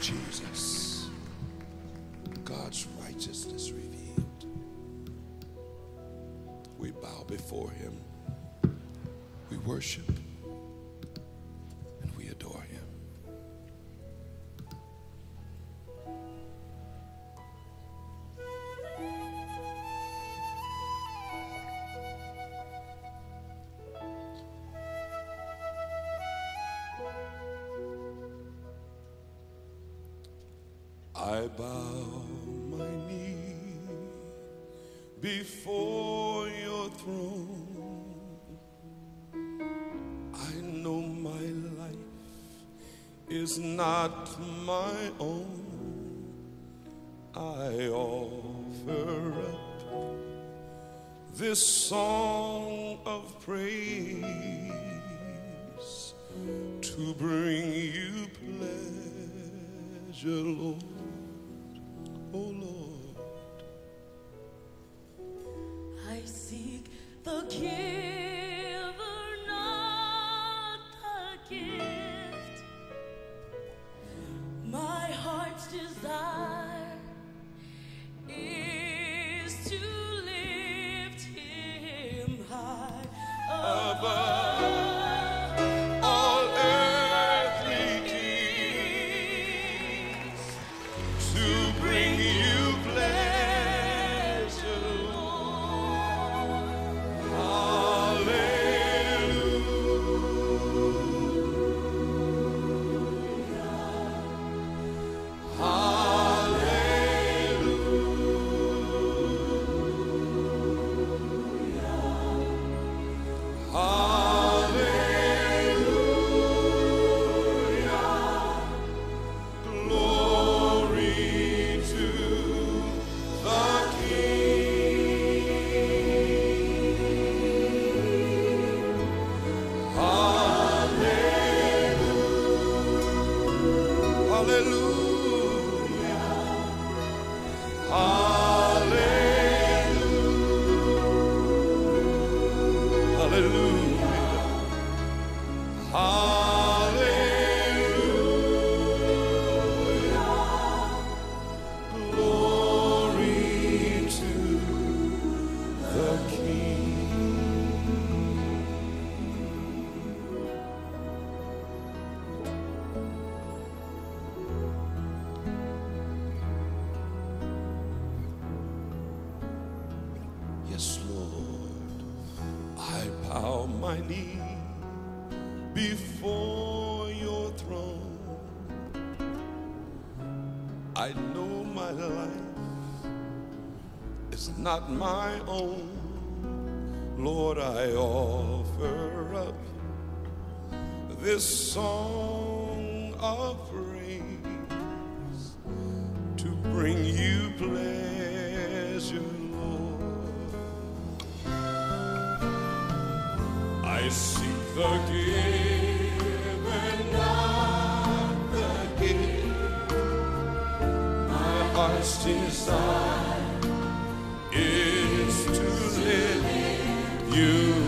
Jesus, God's righteousness revealed. We bow before him. We worship I bow my knee before your throne. I know my life is not my own. I offer up this song of praise to bring you pleasure, Lord. Hallelujah. Knee before your throne. I know my life is not my own. Lord, I offer up this song of praise to bring you pleasure, Lord. Desire is to live you